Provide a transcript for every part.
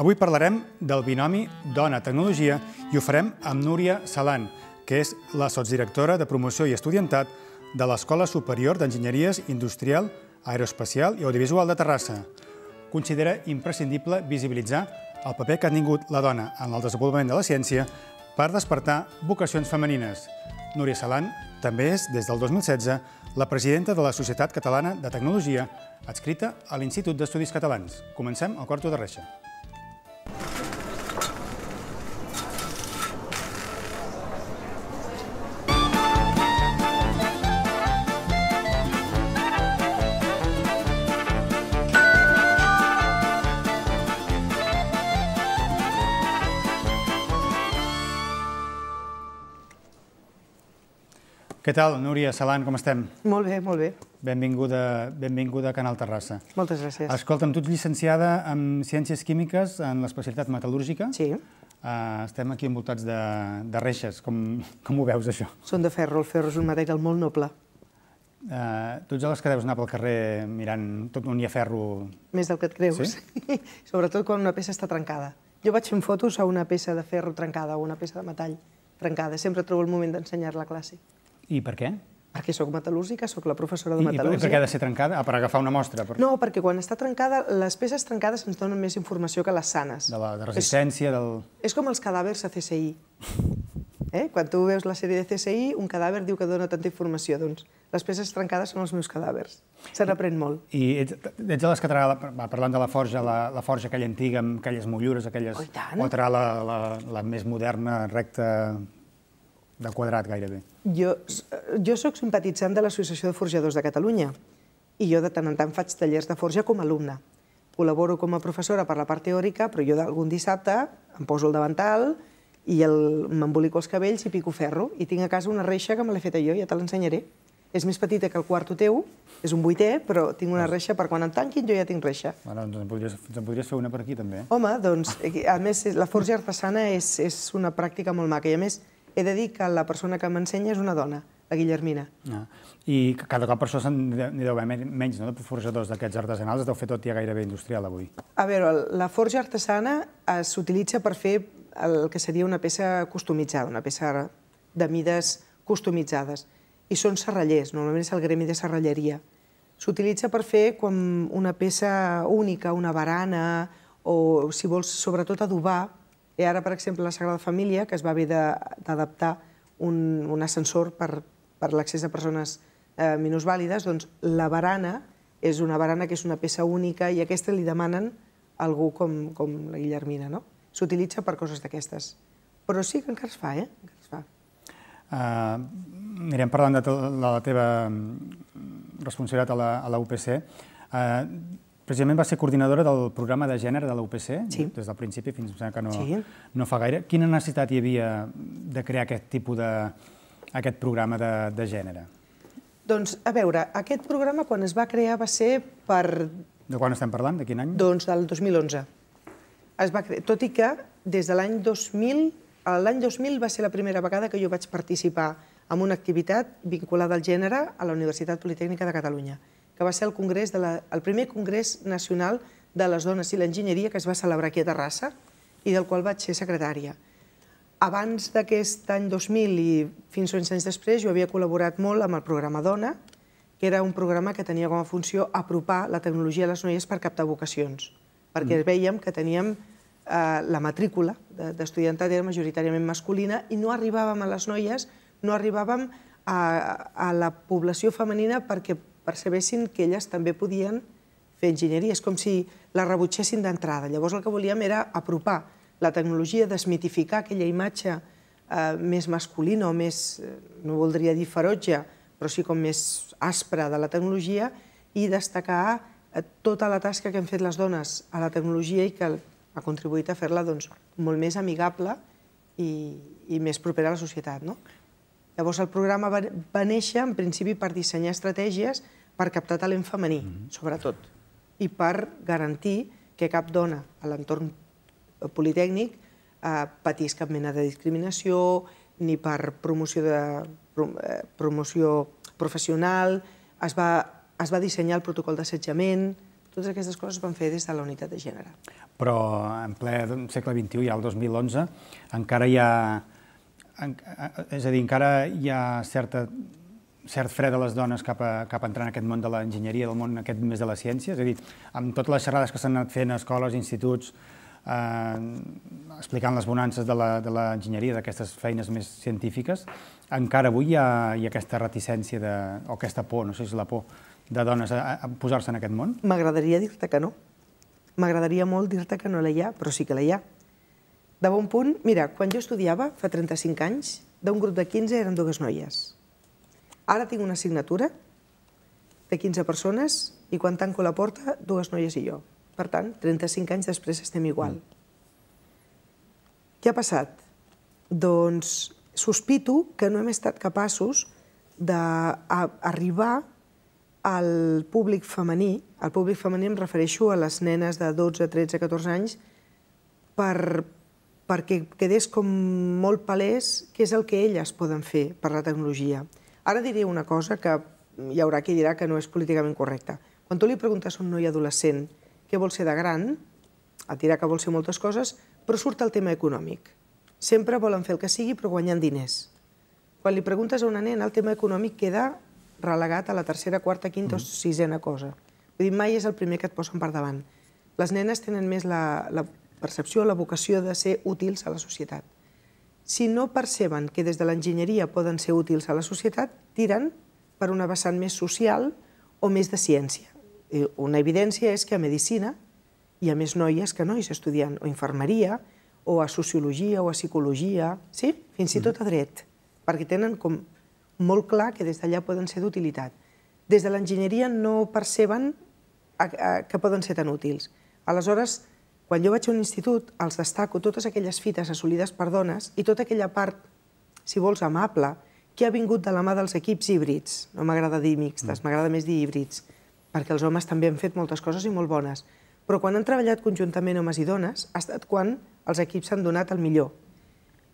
Avui parlarem del binomi dona-tecnologia i ho farem amb Núria Salan, que és la sotsdirectora de promoció i estudiantat de l'Escola Superior d'Enginyeries Industrial, Aeroespacial i Audiovisual de Terrassa. Considera imprescindible visibilitzar el paper que ha tingut la dona en el desenvolupament de la ciència per despertar vocacions femenines. Núria Salan també és, des del 2016, la presidenta de la Societat Catalana de Tecnologia, adscrita a l'Institut d'Estudis Catalans. Comencem al quarto de reixa. Què tal, Núria Salan, com estem? Molt bé, molt bé. Benvinguda, benvinguda a Canal Terrassa. Moltes gràcies. Escolta'm, tu ets llicenciada en Ciències Químiques en l'especialitat metal·lúrgica. Sí. Uh, estem aquí envoltats de, de reixes. Com, com ho veus, això? Són de ferro. El ferro és un material molt noble. Uh, tu ets de les que deus anar pel carrer mirant tot on hi ha ferro... Més del que et creus. Sí? Sobretot quan una peça està trencada. Jo vaig fent fotos a una peça de ferro trencada o una peça de metall trencada. Sempre trobo el moment d'ensenyar-la a classe. I per què? Perquè sóc metal·lúrgica, sóc la professora de I, i per metal·lúrgia. què ha de ser trencada? Ah, per agafar una mostra? Per... No, perquè quan està trencada, les peces trencades ens donen més informació que les sanes. De la de resistència, del... És com els cadàvers a CSI. Eh? Quan tu veus la sèrie de CSI, un cadàver diu que dona tanta informació. Doncs les peces trencades són els meus cadàvers. Se n'aprèn molt. I ets, ets de les que t'agrada, va, parlant de la forja, la, la forja aquella antiga, amb aquelles motllures, aquelles... Oh. O t'agrada la, la, la més moderna, recta, de quadrat gairebé? Jo, jo sóc simpatitzant de l'Associació de Forjadors de Catalunya i jo de tant en tant faig tallers de forja com a alumne. Col·laboro com a professora per la part teòrica, però jo algun dissabte em poso el davantal i m'embolico els cabells i pico ferro. I tinc a casa una reixa que me l'he feta jo, ja te l'ensenyaré. És més petita que el quarto teu, és un vuitè, però tinc una reixa per quan em tanquin jo ja tinc reixa. Bueno, doncs en podries, en podries fer una per aquí també. Home, doncs, a més, la forja artesana és, és una pràctica molt maca i a més he de dir que la persona que m'ensenya és una dona, la Guillermina. Ah. I cada cop per això n'hi deu haver menys, no?, de forjadors d'aquests artesanals, es deu fer tot ja gairebé industrial avui. A veure, la forja artesana s'utilitza per fer el que seria una peça customitzada, una peça de mides customitzades. I són serrallers, normalment és el gremi de serralleria. S'utilitza per fer com una peça única, una barana, o si vols, sobretot adobar, i ara, per exemple, la Sagrada Família, que es va haver d'adaptar un, un ascensor per, per l'accés de persones eh, minusvàlides, doncs la barana és una barana que és una peça única i aquesta li demanen a algú com, com la Guillermina, no? S'utilitza per coses d'aquestes. Però sí que encara es fa, eh? Encara es fa. Uh, anirem parlant de, de la teva responsabilitat a la, a la UPC. Uh, Precisament va ser coordinadora del programa de gènere de la UPC, sí. des del principi fins que no, sí. no fa gaire. Quina necessitat hi havia de crear aquest tipus de, aquest programa de, de gènere? Doncs, a veure, aquest programa quan es va crear va ser per... De quan estem parlant? De quin any? Doncs del 2011. Es va crear, tot i que des de l'any 2000, l'any 2000 va ser la primera vegada que jo vaig participar en una activitat vinculada al gènere a la Universitat Politècnica de Catalunya que va ser el, congrés de la, el primer Congrés Nacional de les Dones i l'Enginyeria que es va celebrar aquí a Terrassa i del qual vaig ser secretària. Abans d'aquest any 2000 i fins a uns anys després, jo havia col·laborat molt amb el programa Dona, que era un programa que tenia com a funció apropar la tecnologia a les noies per captar vocacions, perquè mm. veiem que teníem eh, la matrícula d'estudiantat era majoritàriament masculina i no arribàvem a les noies, no arribàvem a, a la població femenina perquè percebessin que elles també podien fer enginyeria. És com si la rebutgessin d'entrada. Llavors el que volíem era apropar la tecnologia, desmitificar aquella imatge eh, més masculina o més, eh, no voldria dir ferotge, però sí com més aspra de la tecnologia i destacar eh, tota la tasca que han fet les dones a la tecnologia i que ha contribuït a fer-la doncs, molt més amigable i, i més propera a la societat. No? Llavors el programa va, va néixer en principi per dissenyar estratègies per captar talent femení, mm -hmm. sobretot, i per garantir que cap dona a l'entorn politècnic eh, patís cap mena de discriminació, ni per promoció, de, promoció professional, es va, es va dissenyar el protocol d'assetjament, Totes aquestes coses es van fer des de la unitat de gènere. Però en ple segle XXI, ja el 2011, encara hi ha... És a dir, encara hi ha certa cert fred de les dones cap a, cap a entrar en aquest món de l'enginyeria, del món aquest més de la ciència? És a dir, amb totes les xerrades que s'han anat fent a escoles, instituts, eh, explicant les bonances de l'enginyeria, d'aquestes feines més científiques, encara avui hi ha, hi ha aquesta reticència, de, o aquesta por, no sé si és la por, de dones a, a posar-se en aquest món? M'agradaria dir-te que no. M'agradaria molt dir-te que no la hi ha, però sí que la hi ha. De bon punt, mira, quan jo estudiava, fa 35 anys, d'un grup de 15 eren dues noies. Ara tinc una assignatura de 15 persones i quan tanco la porta, dues noies i jo. Per tant, 35 anys després estem igual. Mm. Què ha passat? Doncs sospito que no hem estat capaços d'arribar al públic femení, al públic femení em refereixo a les nenes de 12, 13, 14 anys, per, perquè quedés com molt palès què és el que elles poden fer per la tecnologia. Ara diré una cosa que hi haurà qui dirà que no és políticament correcta. Quan tu li preguntes a un noi adolescent què vol ser de gran, et dirà que vol ser moltes coses, però surt el tema econòmic. Sempre volen fer el que sigui però guanyant diners. Quan li preguntes a una nena, el tema econòmic queda relegat a la tercera, quarta, quinta mm. o sisena cosa. Vull dir, mai és el primer que et posen per davant. Les nenes tenen més la, la percepció, la vocació de ser útils a la societat. Si no perceben que des de l'enginyeria poden ser útils a la societat, tiren per una vessant més social o més de ciència. Una evidència és que a Medicina hi ha més noies que nois estudiant o infermeria, o a Sociologia, o a Psicologia, sí? fins i tot a Dret, perquè tenen com molt clar que des d'allà poden ser d'utilitat. Des de l'enginyeria no perceben que poden ser tan útils. Aleshores, quan jo vaig a un institut, els destaco totes aquelles fites assolides per dones i tota aquella part, si vols, amable, que ha vingut de la mà dels equips híbrids. No m'agrada dir mixtes, mm. m'agrada més dir híbrids, perquè els homes també han fet moltes coses i molt bones. Però quan han treballat conjuntament homes i dones, ha estat quan els equips s'han donat el millor.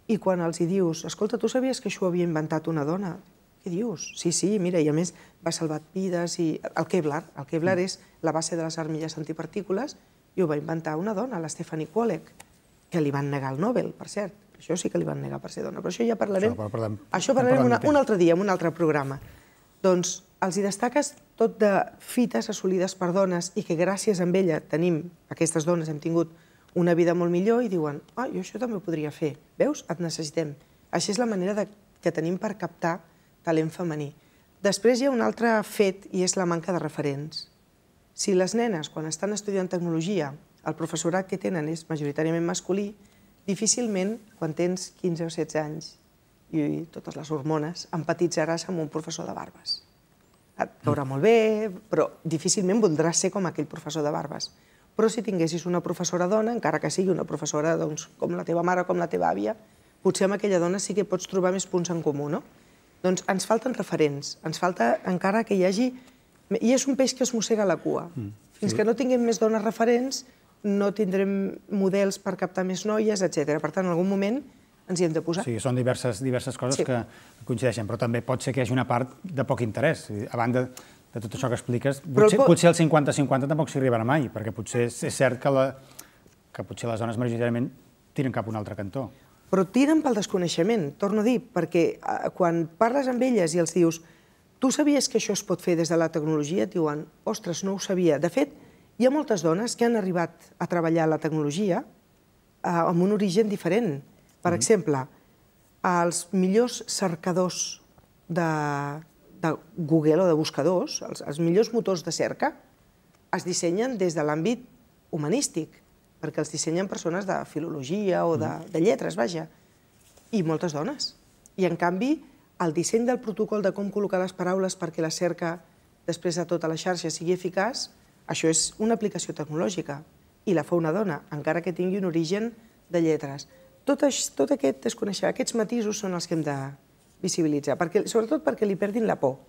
I quan els hi dius, escolta, tu sabies que això ho havia inventat una dona? Què dius? Sí, sí, mira, i a més va salvar vides i... El Kevlar, el Kevlar mm. és la base de les armilles antipartícules i ho va inventar una dona, la Stephanie Kwolek, que li van negar el Nobel, per cert. Això sí que li van negar per ser dona, però això ja parlarem... Això, parlem, això parlarem una, un altre dia, en un altre programa. Doncs els hi destaques tot de fites assolides per dones i que gràcies a ella tenim, aquestes dones hem tingut una vida molt millor i diuen, ah, jo això també ho podria fer. Veus? Et necessitem. Així és la manera de, que tenim per captar talent femení. Després hi ha un altre fet i és la manca de referents. Si les nenes, quan estan estudiant tecnologia, el professorat que tenen és majoritàriament masculí, difícilment, quan tens 15 o 16 anys i totes les hormones, empatitzaràs amb un professor de barbes. Et caurà molt bé, però difícilment voldràs ser com aquell professor de barbes. Però si tinguessis una professora dona, encara que sigui una professora doncs, com la teva mare o com la teva àvia, potser amb aquella dona sí que pots trobar més punts en comú, no? Doncs ens falten referents, ens falta encara que hi hagi... I és un peix que es mossega la cua. Mm. Fins que no tinguem més dones referents, no tindrem models per captar més noies, etc. Per tant, en algun moment ens hi hem de posar. Sí, són diverses, diverses coses sí. que coincideixen, però també pot ser que hi hagi una part de poc interès. A banda de tot això que expliques, potser, el... potser el 50-50 tampoc s'hi arribarà mai, perquè potser és cert que, la, que potser les dones majoritàriament tiren cap a un altre cantó però tiren pel desconeixement, torno a dir, perquè eh, quan parles amb elles i els dius tu sabies que això es pot fer des de la tecnologia? Et diuen, ostres, no ho sabia. De fet, hi ha moltes dones que han arribat a treballar la tecnologia eh, amb un origen diferent. Per mm. exemple, els millors cercadors de, de Google o de buscadors, els, els millors motors de cerca, es dissenyen des de l'àmbit humanístic perquè els dissenyen persones de filologia o de, mm. de lletres, vaja, i moltes dones. I, en canvi, el disseny del protocol de com col·locar les paraules perquè la cerca després de tota la xarxa sigui eficaç, això és una aplicació tecnològica i la fa una dona, encara que tingui un origen de lletres. Tot, això, tot aquest desconeixement, aquests matisos són els que hem de visibilitzar, perquè, sobretot perquè li perdin la por.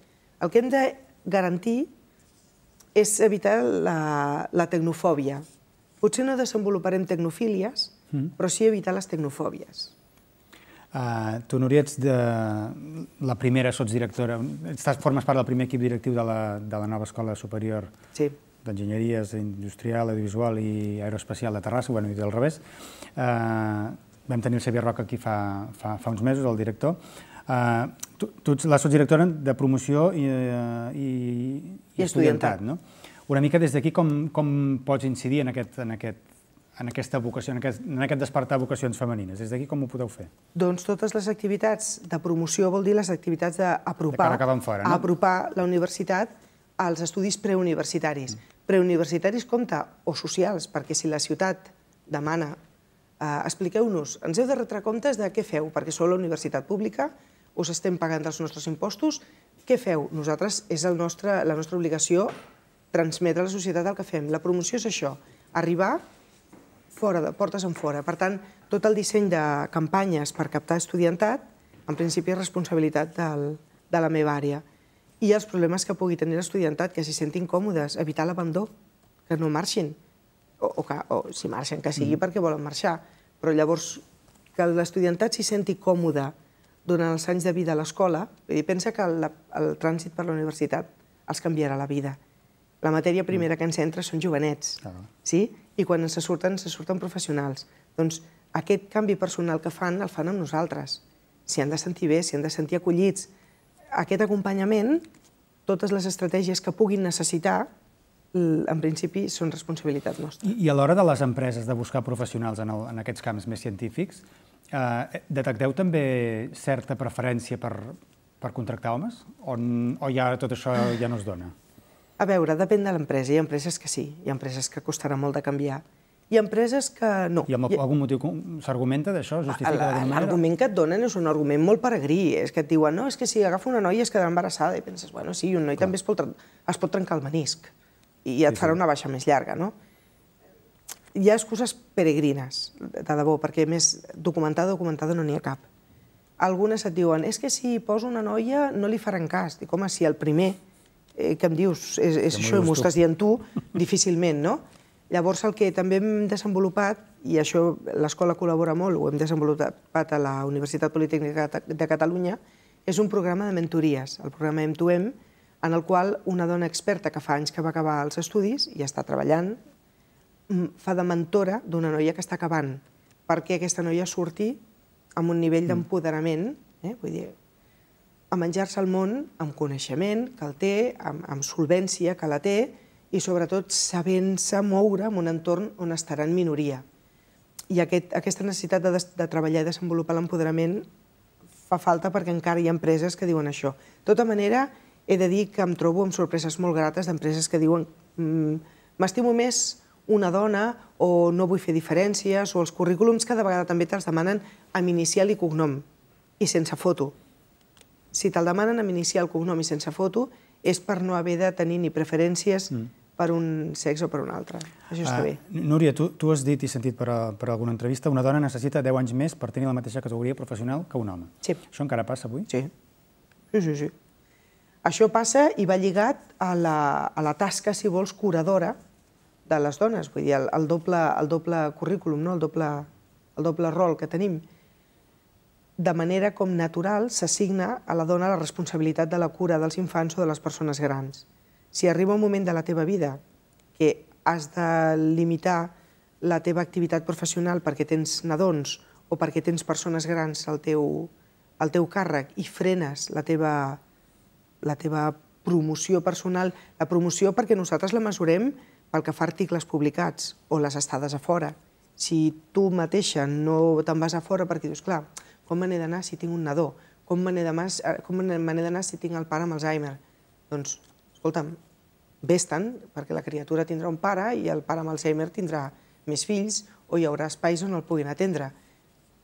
El que hem de garantir és evitar la, la tecnofòbia, Potser no desenvoluparem tecnofílies, mm. però sí evitar les tecnofòbies. Uh, tu, Núria, ets de la primera sotsdirectora, estàs, formes part del primer equip directiu de la, de la nova escola superior sí. d'Enginyeries Industrial, Audiovisual i Aeroespacial de Terrassa, bueno, i del revés. Eh, vam tenir el Xavier Roca aquí fa, fa, fa uns mesos, el director. Eh, tu, tu ets la sotsdirectora de promoció i, eh, i, I estudiantat, no? Una mica des d'aquí com, com pots incidir en aquest, en aquest en aquesta vocació, en aquest, en aquest despertar vocacions femenines? Des d'aquí com ho podeu fer? Doncs totes les activitats de promoció vol dir les activitats d'apropar fora, no? apropar la universitat als estudis preuniversitaris. Mm. Preuniversitaris compta, o socials, perquè si la ciutat demana eh, expliqueu-nos, ens heu de retre comptes de què feu, perquè sou la universitat pública, us estem pagant els nostres impostos, què feu? Nosaltres, és el nostre, la nostra obligació transmetre a la societat el que fem. La promoció és això, arribar fora de portes en fora. Per tant, tot el disseny de campanyes per captar estudiantat, en principi és responsabilitat del, de la meva àrea. I els problemes que pugui tenir l'estudiantat, que s'hi sentin còmodes, evitar l'abandó, que no marxin, o, o, que, o si marxen, que sigui mm. perquè volen marxar. Però llavors, que l'estudiantat s'hi senti còmode durant els anys de vida a l'escola, pensa que el, el trànsit per la universitat els canviarà la vida. La matèria primera mm. que ens entra són jovenets, ah. sí? I quan ens surten, se surten professionals. Doncs aquest canvi personal que fan, el fan amb nosaltres. S'hi han de sentir bé, s'hi han de sentir acollits. Aquest acompanyament, totes les estratègies que puguin necessitar, en principi són responsabilitat nostra. I, i a l'hora de les empreses de buscar professionals en, el, en aquests camps més científics, eh, detecteu també certa preferència per, per contractar homes? O, o ja tot això ja no es dona? A veure, depèn de l'empresa. Hi ha empreses que sí, hi ha empreses que costarà molt de canviar. Hi ha empreses que no. I amb algun motiu s'argumenta d'això? L'argument que et donen és un argument molt peregrí. És que et diuen, no, és que si agafa una noia es quedarà embarassada. I penses, bueno, sí, un noi Clar. també es pot, es pot trencar el menisc i et sí, farà sí. una baixa més llarga, no? Hi ha excuses peregrines, de debò, perquè més documentada, documentada no n'hi ha cap. Algunes et diuen, és que si poso una noia no li faran cas. Dic, home, si el primer eh, que em dius, és, és això, m'ho estàs dient tu, difícilment, no? Llavors, el que també hem desenvolupat, i això l'escola col·labora molt, ho hem desenvolupat a la Universitat Politècnica de Catalunya, és un programa de mentories, el programa M2M, en el qual una dona experta que fa anys que va acabar els estudis i està treballant, mm, fa de mentora d'una noia que està acabant, perquè aquesta noia surti amb un nivell mm. d'empoderament, eh? vull dir, a menjar-se el món amb coneixement, que el té, amb, amb solvència, que la té, i sobretot sabent-se moure en un entorn on estarà en minoria. I aquest, aquesta necessitat de, de treballar i desenvolupar l'empoderament fa falta perquè encara hi ha empreses que diuen això. De tota manera, he de dir que em trobo amb sorpreses molt grates d'empreses que diuen mm, m'estimo més una dona o no vull fer diferències o els currículums cada vegada també te'ls demanen amb inicial i cognom i sense foto si te'l demanen amb inicial, cognom i sense foto, és per no haver de tenir ni preferències mm. per un sexe o per un altre. Això està uh, bé. Núria, tu, tu has dit i sentit per, a, per alguna entrevista una dona necessita 10 anys més per tenir la mateixa categoria professional que un home. Sí. Això encara passa avui? Sí. Sí, sí, sí. Això passa i va lligat a la, a la tasca, si vols, curadora de les dones, vull dir, el, el, doble, el doble currículum, no? el, doble, el doble rol que tenim de manera com natural s'assigna a la dona la responsabilitat de la cura dels infants o de les persones grans. Si arriba un moment de la teva vida que has de limitar la teva activitat professional perquè tens nadons o perquè tens persones grans al teu, al teu càrrec i frenes la teva, la teva promoció personal, la promoció perquè nosaltres la mesurem pel que fa articles publicats o les estades a fora. Si tu mateixa no te'n vas a fora perquè dius, clar, com me n'he d'anar si tinc un nadó? Com me n'he d'anar si tinc el pare amb Alzheimer? Doncs, escolta'm, vés-te'n, perquè la criatura tindrà un pare i el pare amb Alzheimer tindrà més fills o hi haurà espais on el puguin atendre.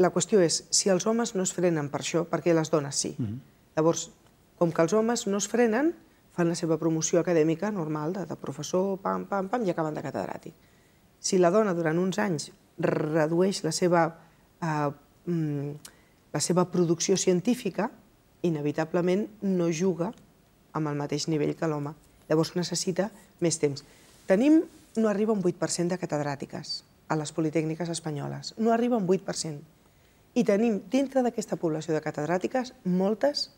La qüestió és, si els homes no es frenen per això, per què les dones sí? Mm -hmm. Llavors, com que els homes no es frenen, fan la seva promoció acadèmica normal, de, de professor, pam, pam, pam, i acaben de catedràtic. Si la dona durant uns anys redueix la seva eh, mm, la seva producció científica inevitablement no juga amb el mateix nivell que l'home. Llavors necessita més temps. Tenim, no arriba un 8% de catedràtiques a les politècniques espanyoles. No arriba un 8%. I tenim, dintre d'aquesta població de catedràtiques, moltes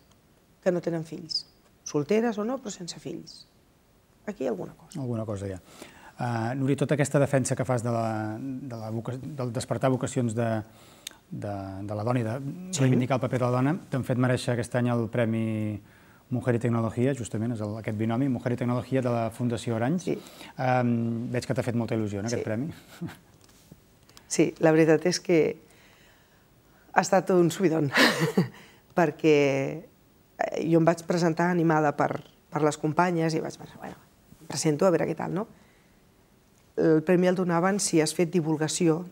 que no tenen fills. Solteres o no, però sense fills. aquí hi ha alguna cosa. Alguna cosa ja. Uh, Núria, tota aquesta defensa que fas de la, de la del despertar vocacions de, de, de la dona i de sí. reivindicar el paper de la dona, t'han fet mereixer aquest any el Premi Mujer i Tecnologia, justament, és el, aquest binomi, Mujer i Tecnologia de la Fundació Orange. Sí. Um, veig que t'ha fet molta il·lusió, no, aquest sí. premi. Sí, la veritat és que ha estat un subidon, perquè eh, jo em vaig presentar animada per, per les companyes i vaig pensar, bueno, presento a veure què tal, no? El premi el donaven si has fet divulgació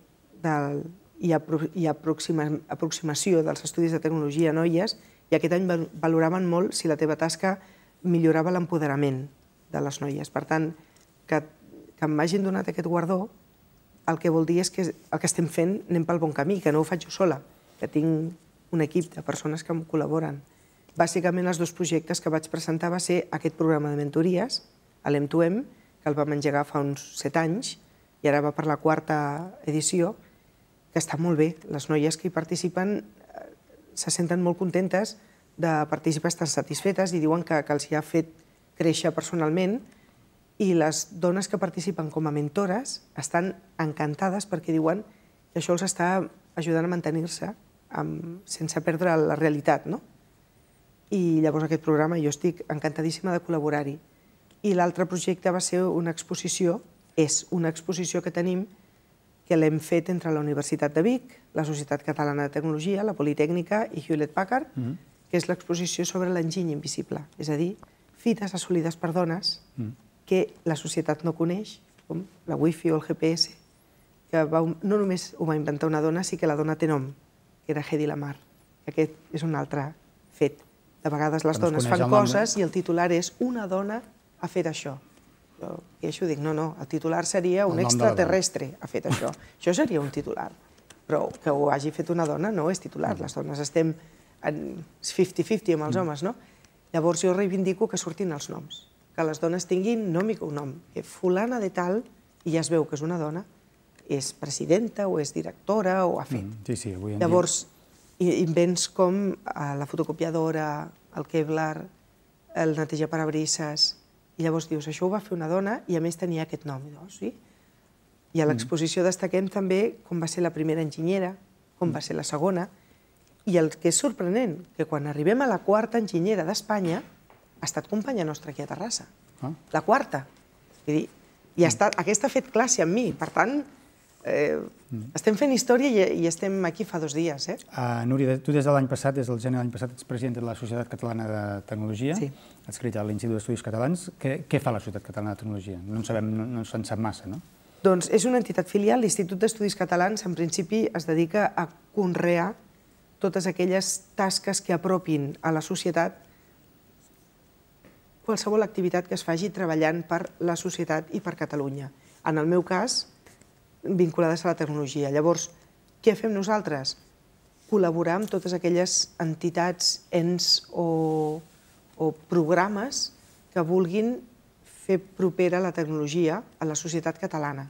del, i, apro i aproxima, aproximació dels estudis de tecnologia a noies i aquest any valoraven molt si la teva tasca millorava l'empoderament de les noies. Per tant, que, que m'hagin donat aquest guardó, el que vol dir és que el que estem fent anem pel bon camí, que no ho faig jo sola, que tinc un equip de persones que em col·laboren. Bàsicament, els dos projectes que vaig presentar va ser aquest programa de mentories, l'M2M, que el vam engegar fa uns set anys, i ara va per la quarta edició, que està molt bé. Les noies que hi participen se senten molt contentes de participar, estan satisfetes i diuen que, que els hi ha fet créixer personalment i les dones que participen com a mentores estan encantades perquè diuen que això els està ajudant a mantenir-se sense perdre la realitat, no? I llavors aquest programa jo estic encantadíssima de col·laborar-hi. I l'altre projecte va ser una exposició, és una exposició que tenim que l'hem fet entre la Universitat de Vic, la Societat Catalana de Tecnologia, la Politècnica i Hewlett-Packard, mm -hmm. que és l'exposició sobre l'enginy invisible, és a dir, fites assolides per dones mm que la societat no coneix, com la Wi-Fi o el GPS, que va, no només ho va inventar una dona, sí que la dona té nom, que era Hedy Lamar. Aquest és un altre fet. De vegades les dones fan coses de... i el titular és una dona ha fet això jo queixo, dic, no, no, el titular seria un extraterrestre ha fet això. això seria un titular. Però que ho hagi fet una dona no és titular. Les dones estem en 50-50 amb els homes, no? Llavors jo reivindico que surtin els noms, que les dones tinguin nom i cognom. Que fulana de tal, i ja es veu que és una dona, és presidenta o és directora o ha fet. Mm, sí, sí, avui en Llavors, dia... invents com eh, la fotocopiadora, el Kevlar, el neteja parabrisses, i llavors dius, això ho va fer una dona i a més tenia aquest nom. I, dius, sí? I a mm. l'exposició destaquem també com va ser la primera enginyera, com va ser la segona, i el que és sorprenent, que quan arribem a la quarta enginyera d'Espanya, ha estat companya nostra aquí a Terrassa. Ah. La quarta. Vull dir, i ha estat, aquesta ha fet classe amb mi, per tant, Eh, mm. Estem fent història i, i estem aquí fa dos dies. Eh? Uh, Núria, tu des de l'any passat, des del gener de l'any passat, ets president de la Societat Catalana de Tecnologia, sí. escrit a l'Institut d'Estudis Catalans. Què, què fa la Societat Catalana de Tecnologia? No en sabem, no, no se'n sap massa, no? Doncs és una entitat filial. L'Institut d'Estudis Catalans, en principi, es dedica a conrear totes aquelles tasques que apropin a la societat qualsevol activitat que es faci treballant per la societat i per Catalunya. En el meu cas, vinculades a la tecnologia. Llavors, què fem nosaltres? Col·laborar amb totes aquelles entitats, ens o, o programes que vulguin fer propera la tecnologia a la societat catalana.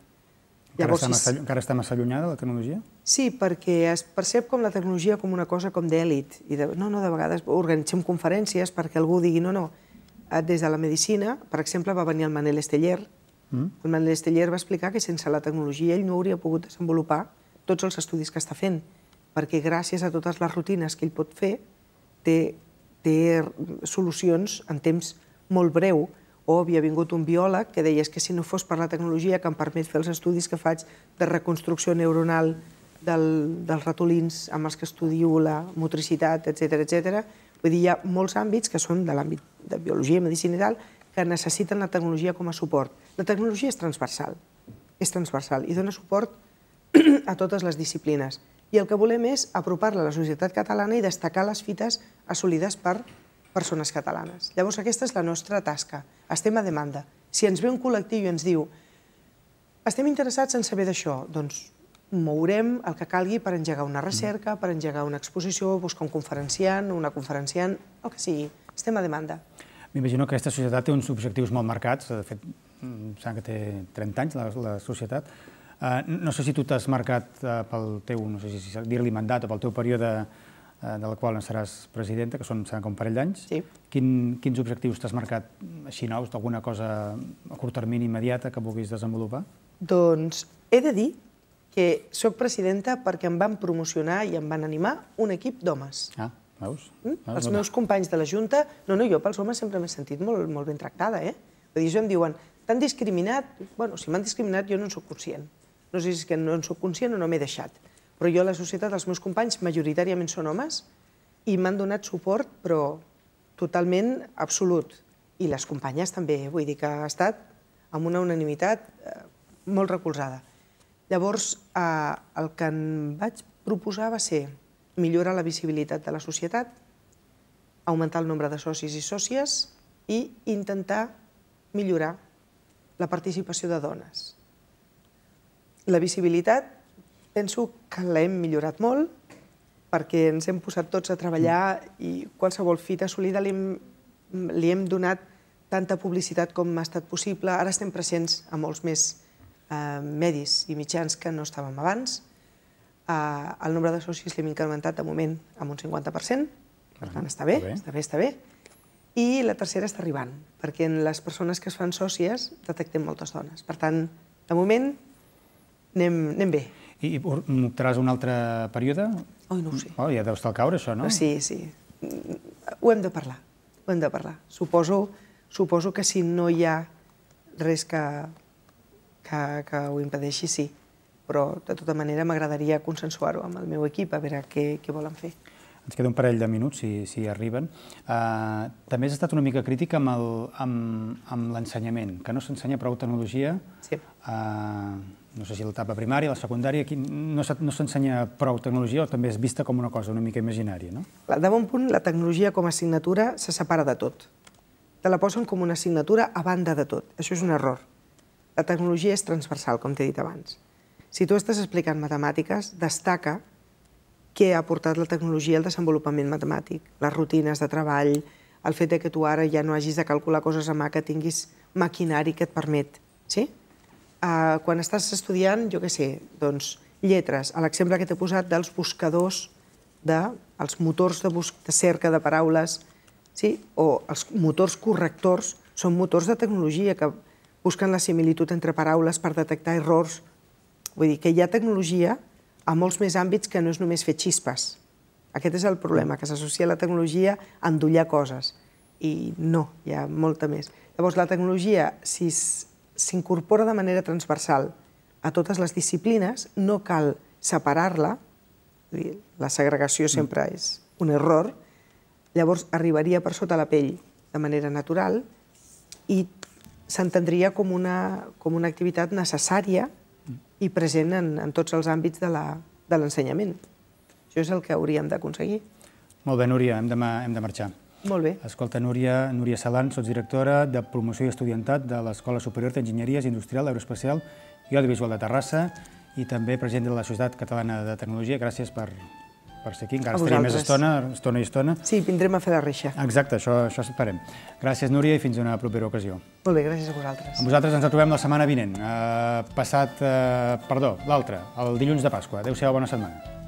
Llavors, encara, està massa, encara està massa allunyada la tecnologia? Sí, perquè es percep com la tecnologia com una cosa com d'èlit. I de, no, no, de vegades organitzem conferències perquè algú digui no, no, eh, des de la medicina, per exemple, va venir el Manel Esteller, El Manel Esteller va explicar que sense la tecnologia ell no hauria pogut desenvolupar tots els estudis que està fent, perquè gràcies a totes les rutines que ell pot fer, té, té solucions en temps molt breu. O havia vingut un biòleg que deia que si no fos per la tecnologia que em permet fer els estudis que faig de reconstrucció neuronal del, dels ratolins amb els que estudio la motricitat, etc etc. Vull dir, hi ha molts àmbits que són de l'àmbit de biologia, medicina i tal, que necessiten la tecnologia com a suport. La tecnologia és transversal, és transversal i dona suport a totes les disciplines. I el que volem és apropar-la a la societat catalana i destacar les fites assolides per persones catalanes. Llavors, aquesta és la nostra tasca. Estem a demanda. Si ens ve un col·lectiu i ens diu estem interessats en saber d'això, doncs mourem el que calgui per engegar una recerca, per engegar una exposició, buscar un conferenciant, una conferenciant, el que sigui. Estem a demanda. M'imagino que aquesta societat té uns objectius molt marcats, de fet, sembla que té 30 anys la, la societat. Uh, no sé si tu t'has marcat uh, pel teu, no sé si dir-li mandat o pel teu període eh, de la qual en seràs presidenta, que són com un parell d'anys. Sí. Quin, quins objectius t'has marcat així nous, d'alguna cosa a curt termini immediata que vulguis desenvolupar? Doncs he de dir que sóc presidenta perquè em van promocionar i em van animar un equip d'homes. Ah, veus? Mm? veus? Els meus companys de la Junta... No, no, jo pels homes sempre m'he sentit molt, molt ben tractada, eh? Vull dir, això em diuen, t'han discriminat? Bueno, si m'han discriminat jo no en sóc conscient. No sé si és que no en sóc conscient o no m'he deixat. Però jo a la societat, els meus companys majoritàriament són homes i m'han donat suport, però totalment absolut. I les companyes també, vull dir que ha estat amb una unanimitat eh, molt recolzada. Llavors, eh, el que em vaig proposar va ser millorar la visibilitat de la societat, augmentar el nombre de socis i sòcies i intentar millorar la participació de dones. La visibilitat penso que l'hem millorat molt perquè ens hem posat tots a treballar i qualsevol fita assolida li hem, li hem donat tanta publicitat com ha estat possible. Ara estem presents a molts més eh, medis i mitjans que no estàvem abans. Eh, el nombre de socis l'hem incrementat de moment amb un 50%, per tant està bé, està bé, està bé. I la tercera està arribant, perquè en les persones que es fan sòcies detectem moltes dones. Per tant, de moment anem, anem bé. I optaràs un altre període? Oi, no ho sé. Oh, ja deus estar al caure, això, no? Sí, sí. Ho hem de parlar, ho hem de parlar. Suposo, suposo que si no hi ha res que, que, que ho impedeixi, sí. Però, de tota manera, m'agradaria consensuar-ho amb el meu equip, a veure què, què volen fer. Ens queda un parell de minuts, si, si arriben. Uh, també has estat una mica crítica amb, el, amb, amb l'ensenyament, que no s'ensenya prou tecnologia. Sí. Uh, no sé si l'etapa primària, la secundària, aquí no s'ensenya prou tecnologia o també és vista com una cosa una mica imaginària, no? De bon punt, la tecnologia com a assignatura se separa de tot. Te la posen com una assignatura a banda de tot. Això és un error. La tecnologia és transversal, com t'he dit abans. Si tu estàs explicant matemàtiques, destaca què ha portat la tecnologia al desenvolupament matemàtic, les rutines de treball, el fet que tu ara ja no hagis de calcular coses a mà, que tinguis maquinari que et permet. Sí? Uh, quan estàs estudiant, jo què sé, doncs, lletres, a l'exemple que t'he posat dels buscadors, de, els motors de, bus de cerca de paraules, sí? o els motors correctors, són motors de tecnologia que busquen la similitud entre paraules per detectar errors. Vull dir que hi ha tecnologia a molts més àmbits que no és només fer xispes. Aquest és el problema, que s'associa la tecnologia a endollar coses. I no, hi ha molta més. Llavors, la tecnologia, si s'incorpora de manera transversal a totes les disciplines, no cal separar-la, la segregació sempre és un error, llavors arribaria per sota la pell de manera natural i s'entendria com, una, com una activitat necessària i present en, en tots els àmbits de l'ensenyament. Això és el que hauríem d'aconseguir. Molt bé, Núria, hem de, hem de marxar. Molt bé. Escolta, Núria, Núria Salan, sotsdirectora de Promoció i Estudiantat de l'Escola Superior d'Enginyeries Industrial, Aeroespacial i Audiovisual de Terrassa i també president de la Societat Catalana de Tecnologia. Gràcies per, per ser aquí. Encara estaria més estona, estona i estona. Sí, vindrem a fer la reixa. Exacte, això, això esperem. Gràcies, Núria, i fins a una propera ocasió. Molt bé, gràcies a vosaltres. Amb vosaltres ens trobem la setmana vinent. Uh, passat, uh, perdó, l'altre, el dilluns de Pasqua. Adéu-siau, bona setmana.